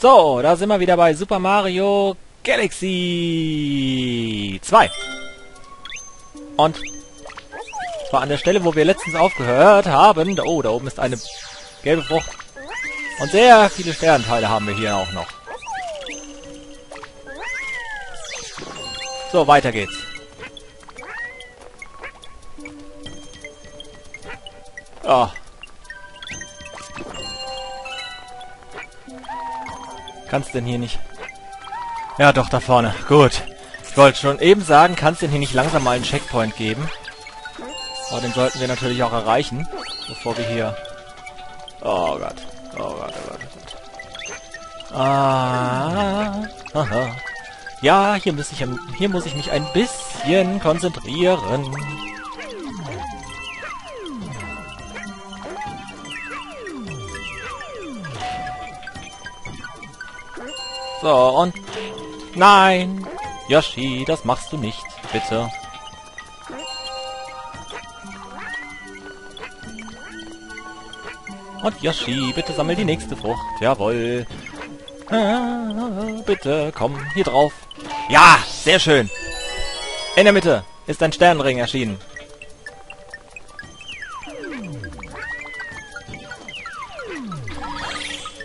So, da sind wir wieder bei Super Mario Galaxy 2. Und zwar an der Stelle, wo wir letztens aufgehört haben. Da, oh, da oben ist eine gelbe Frucht. Und sehr viele Sternteile haben wir hier auch noch. So, weiter geht's. Oh. Kannst denn hier nicht... Ja, doch, da vorne. Gut. Ich wollte schon eben sagen, kannst denn hier nicht langsam mal einen Checkpoint geben? Aber den sollten wir natürlich auch erreichen, bevor wir hier... Oh Gott. Oh Gott, oh Gott, oh Gott. Ah, aha. Ja, hier muss ich, hier muss ich mich ein bisschen konzentrieren. So, und... Nein! Yoshi, das machst du nicht. Bitte. Und Yoshi, bitte sammel die nächste Frucht. Jawoll. Ah, bitte, komm, hier drauf. Ja, sehr schön. In der Mitte ist ein Sternenring erschienen.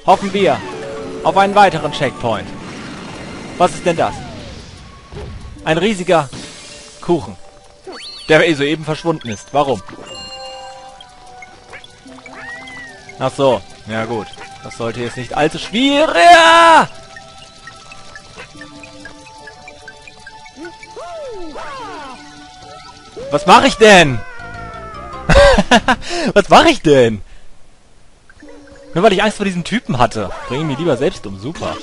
Hoffen wir auf einen weiteren Checkpoint. Was ist denn das? Ein riesiger Kuchen, der eh soeben verschwunden ist. Warum? Ach so, ja gut. Das sollte jetzt nicht allzu schwierig... Was mache ich denn? Was mache ich denn? Nur weil ich Angst vor diesem Typen hatte. Bring ihn mir lieber selbst um. Super.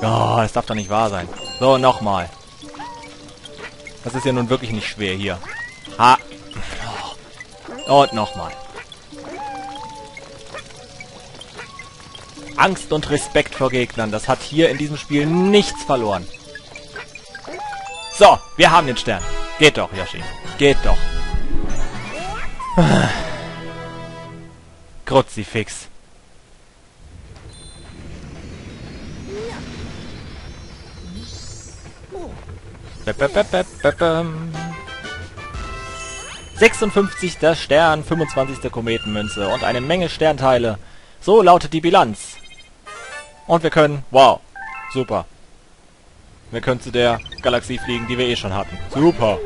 Oh, das darf doch nicht wahr sein. So, nochmal. Das ist ja nun wirklich nicht schwer hier. Ha. Und nochmal. Angst und Respekt vor Gegnern. Das hat hier in diesem Spiel nichts verloren. So, wir haben den Stern. Geht doch, Yoshi. Geht doch. Kruzifix. Bep, bep, bep, bep, 56. Stern, 25. Kometenmünze und eine Menge Sternteile. So lautet die Bilanz. Und wir können... Wow. Super. Wir können zu der Galaxie fliegen, die wir eh schon hatten. Super.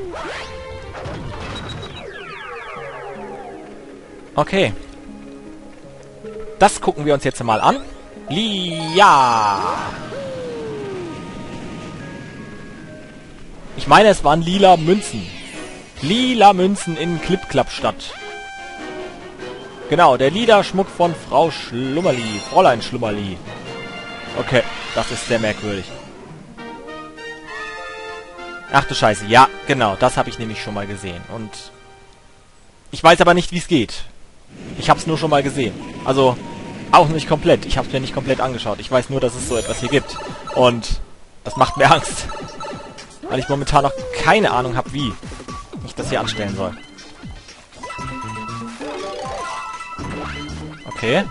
Okay. Das gucken wir uns jetzt mal an. Lia. Ich meine, es waren lila Münzen. Lila Münzen in Clip-Clap-Stadt. Genau, der lila Schmuck von Frau Schlummerli. Fräulein Schlummerli. Okay, das ist sehr merkwürdig. Ach du Scheiße, ja, genau, das habe ich nämlich schon mal gesehen. Und ich weiß aber nicht, wie es geht. Ich habe es nur schon mal gesehen. Also, auch nicht komplett. Ich habe es mir nicht komplett angeschaut. Ich weiß nur, dass es so etwas hier gibt. Und das macht mir Angst. Weil ich momentan noch keine Ahnung habe, wie ich das hier anstellen soll. Okay.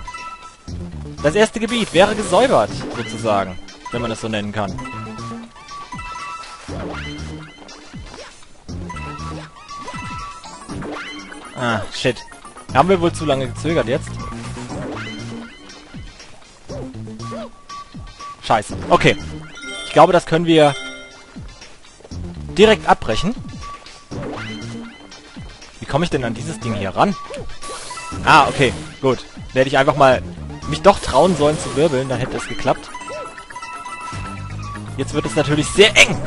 Das erste Gebiet wäre gesäubert, sozusagen. Wenn man es so nennen kann. Ah, shit. Haben wir wohl zu lange gezögert jetzt? Scheiße. Okay. Ich glaube, das können wir direkt abbrechen. Wie komme ich denn an dieses Ding hier ran? Ah, okay. Gut. Hätte ich einfach mal mich doch trauen sollen zu wirbeln, dann hätte es geklappt. Jetzt wird es natürlich sehr eng.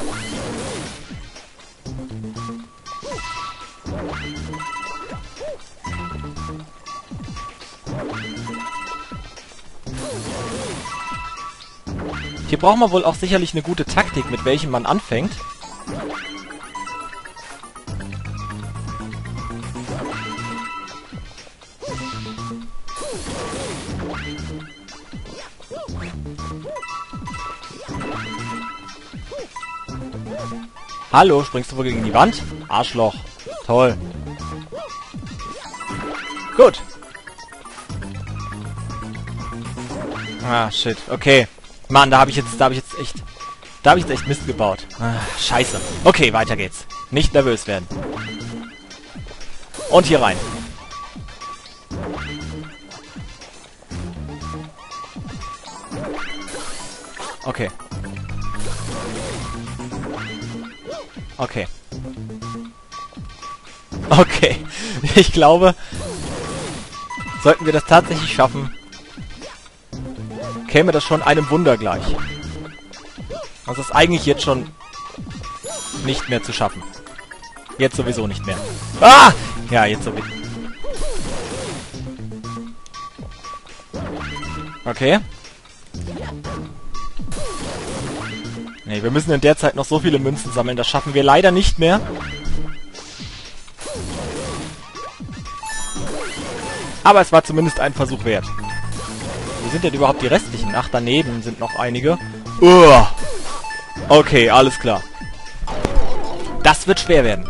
Hier braucht man wohl auch sicherlich eine gute Taktik, mit welchem man anfängt. Hallo, springst du wohl gegen die Wand? Arschloch. Toll. Gut. Ah, shit. Okay. Mann, da habe ich jetzt, da habe ich jetzt echt, da habe ich jetzt echt Mist gebaut. Ah, scheiße. Okay, weiter geht's. Nicht nervös werden. Und hier rein. Okay. Okay. Okay. Ich glaube, sollten wir das tatsächlich schaffen, käme das schon einem Wunder gleich. Also ist eigentlich jetzt schon nicht mehr zu schaffen. Jetzt sowieso nicht mehr. Ah! Ja, jetzt sowieso. Okay. Nee, wir müssen in der Zeit noch so viele Münzen sammeln. Das schaffen wir leider nicht mehr. Aber es war zumindest ein Versuch wert. Wo sind denn überhaupt die restlichen? Ach, daneben sind noch einige. Uah. Okay, alles klar. Das wird schwer werden.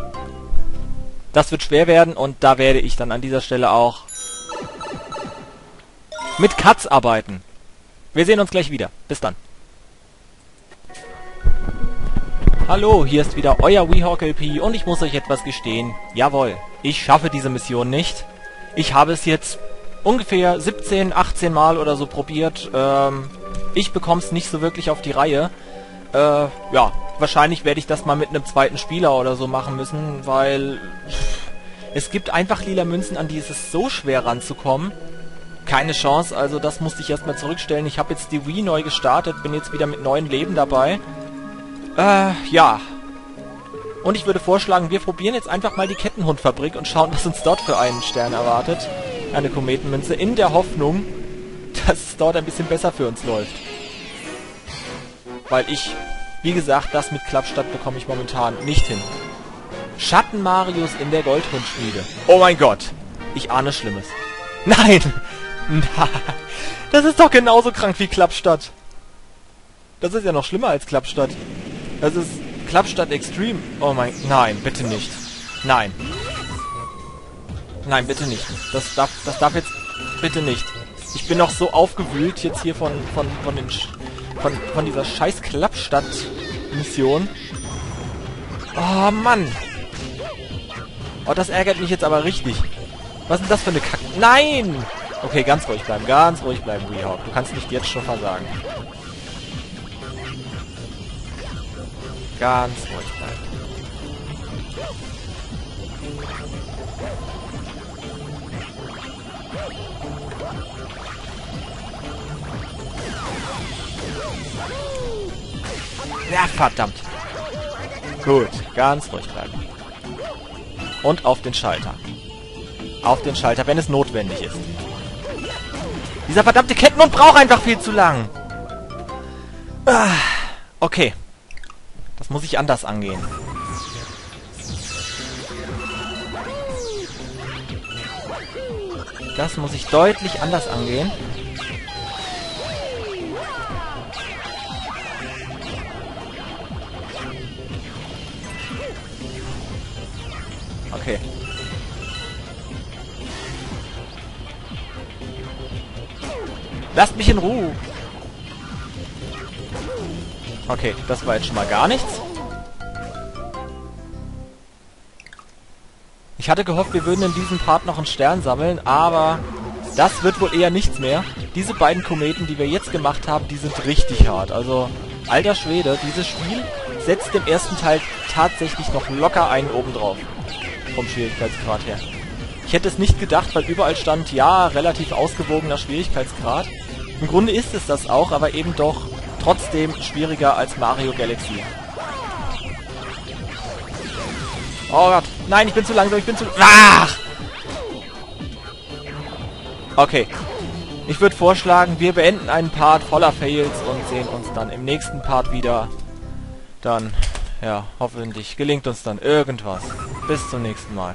Das wird schwer werden und da werde ich dann an dieser Stelle auch mit Cuts arbeiten. Wir sehen uns gleich wieder. Bis dann. Hallo, hier ist wieder euer Weehawk LP und ich muss euch etwas gestehen. Jawohl, ich schaffe diese Mission nicht. Ich habe es jetzt ungefähr 17, 18 Mal oder so probiert. Ähm, ich bekomme es nicht so wirklich auf die Reihe. Äh, ja, wahrscheinlich werde ich das mal mit einem zweiten Spieler oder so machen müssen, weil es gibt einfach lila Münzen, an die ist es so schwer ranzukommen. Keine Chance, also das musste ich erstmal zurückstellen. Ich habe jetzt die Wii neu gestartet, bin jetzt wieder mit neuen Leben dabei. Äh, ja. Und ich würde vorschlagen, wir probieren jetzt einfach mal die Kettenhundfabrik und schauen, was uns dort für einen Stern erwartet. Eine Kometenmünze, in der Hoffnung, dass es dort ein bisschen besser für uns läuft. Weil ich, wie gesagt, das mit Klappstadt bekomme ich momentan nicht hin. Schatten Marius in der Goldhundschmiede. Oh mein Gott. Ich ahne Schlimmes. Nein! Das ist doch genauso krank wie Klappstadt. Das ist ja noch schlimmer als Klappstadt. Das ist Klappstadt Extreme. Oh mein... Nein, bitte nicht. Nein. Nein, bitte nicht. Das darf, das darf jetzt... Bitte nicht. Ich bin noch so aufgewühlt jetzt hier von, von, von den... Von, von dieser scheiß Klappstadt-Mission. Oh, Mann. Oh, das ärgert mich jetzt aber richtig. Was ist das für eine Kack... Nein! Okay, ganz ruhig bleiben. Ganz ruhig bleiben, Weehawk. Du kannst nicht jetzt schon versagen. Ganz ruhig bleiben. Ja, verdammt. Gut, ganz ruhig bleiben. Und auf den Schalter. Auf den Schalter, wenn es notwendig ist. Dieser verdammte Kettenhund braucht einfach viel zu lang. Ah, okay. Das muss ich anders angehen. Das muss ich deutlich anders angehen. Okay. Lasst mich in Ruhe. Okay, das war jetzt schon mal gar nichts. Ich hatte gehofft, wir würden in diesem Part noch einen Stern sammeln, aber das wird wohl eher nichts mehr. Diese beiden Kometen, die wir jetzt gemacht haben, die sind richtig hart. Also, alter Schwede, dieses Spiel setzt im ersten Teil tatsächlich noch locker einen oben drauf. Vom Schwierigkeitsgrad her. Ich hätte es nicht gedacht, weil überall stand, ja, relativ ausgewogener Schwierigkeitsgrad. Im Grunde ist es das auch, aber eben doch trotzdem schwieriger als Mario Galaxy. Oh Gott. Nein, ich bin zu langsam, ich bin zu... Ach! Okay. Ich würde vorschlagen, wir beenden einen Part voller Fails und sehen uns dann im nächsten Part wieder. Dann, ja, hoffentlich gelingt uns dann irgendwas. Bis zum nächsten Mal.